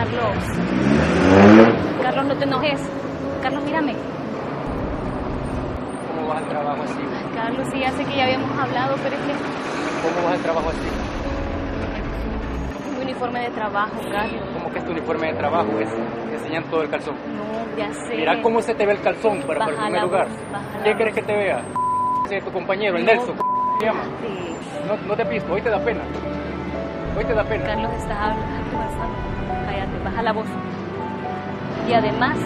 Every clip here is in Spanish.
Carlos. Carlos, no te enojes. Carlos, mírame. ¿Cómo vas al trabajo así? Carlos, sí, ya sé que ya habíamos hablado, pero es que ¿Cómo vas al trabajo así? mi uniforme de trabajo, Carlos. ¿Cómo que es tu uniforme de trabajo? Es, te enseñan todo el calzón. No, ya sé. Mira cómo se te ve el calzón para, el primer lugar. voz, baja la ¿Quién voz. quieres que te vea? Ese tu compañero, el No. Nelson. ¿Qué llama? Sí. No, no te pisto, hoy te da pena. Hoy te da pena. Carlos, estás hablando, baja la voz. Y además,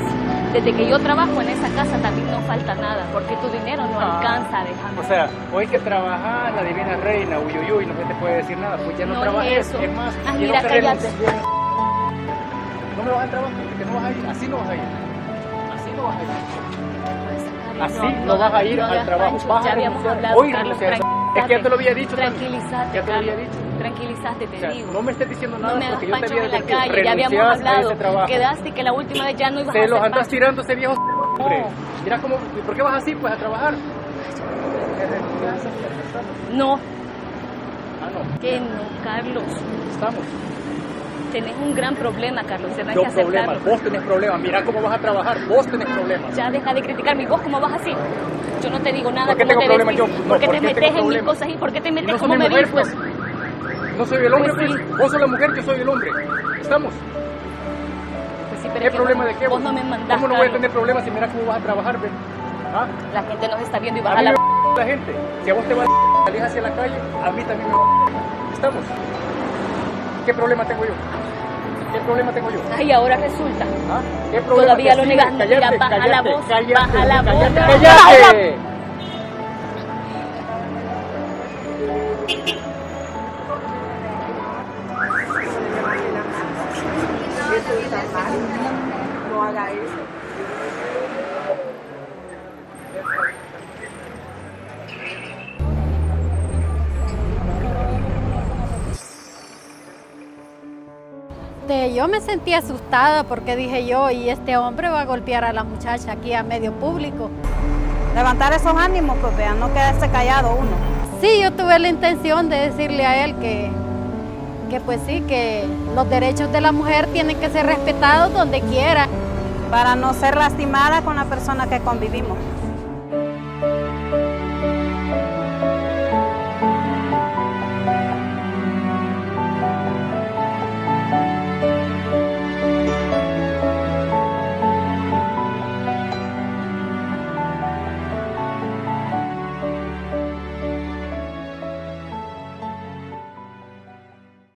desde que yo trabajo en esa casa también no falta nada, porque tu dinero no Ah. alcanza, déjame. O sea, hoy que trabajas, la divina reina, uy, uy, uy, no se te puede decir nada, pues ya no, No trabajes. es eso. más, Ah, mira, que cállate. No me vas al trabajo, porque no vas a ir, así no vas a ir. Así no vas a ir. Así no, vas a ir no al trabajo, pancho, vas ya a habíamos renunciar. hablado, Hoy Carlos. Es que ya te lo había dicho. Tranquilízate, Ya te lo había dicho. Tranquilízate, te O sea, digo. no me estés diciendo nada no me porque yo te había en la calle, ya habíamos a hablado. Quedaste que la última vez ya no ibas a Se hacer los andas tirando ese viejo hombre. Mira cómo, ¿y ¿por qué vas así? Pues a trabajar. No, Ah, no, que no, Carlos. estamos. Tenés un gran problema, Carlos. Tenés Yo que aceptarlo. problemas, vos tenés problemas. Mira cómo vas a trabajar, vos tenés problemas. Ya deja de criticarme. ¿Y vos cómo vas así? Yo no te digo nada. ¿Por qué ¿Cómo tengo te problemas yo? No, ¿Por qué ¿por te qué metes en mis cosas y por qué te metes no como me mujer, vistes? pues. No soy el hombre, Pues pues. sí. Vos sos la mujer, yo soy el hombre. ¿Estamos? Pues sí, pero ¿Qué problema de qué? Vos no me mandás, ¿Cómo no voy a tener problemas si mira cómo vas a trabajar, ven? ¿Ah? La gente nos está viendo y A baja mí la... me la gente. Si a vos te va a hacia la calle, a mí también me ¿Estamos? ¿Qué problema tengo yo? ¿Qué problema tengo yo? Ay, ahora resulta. ¿Ah? ¿Qué problema Todavía te lo negas. Mira, baja la voz, cállate, baja la voz, cállate. No haga eso. Este, yo me sentí asustada porque dije yo, y este hombre va a golpear a la muchacha aquí a medio público. Levantar esos ánimos, pues vean, no quedarse callado uno. Sí, yo tuve la intención de decirle a él que, que pues sí, que los derechos de la mujer tienen que ser respetados donde quiera. Para no ser lastimada con la persona que convivimos.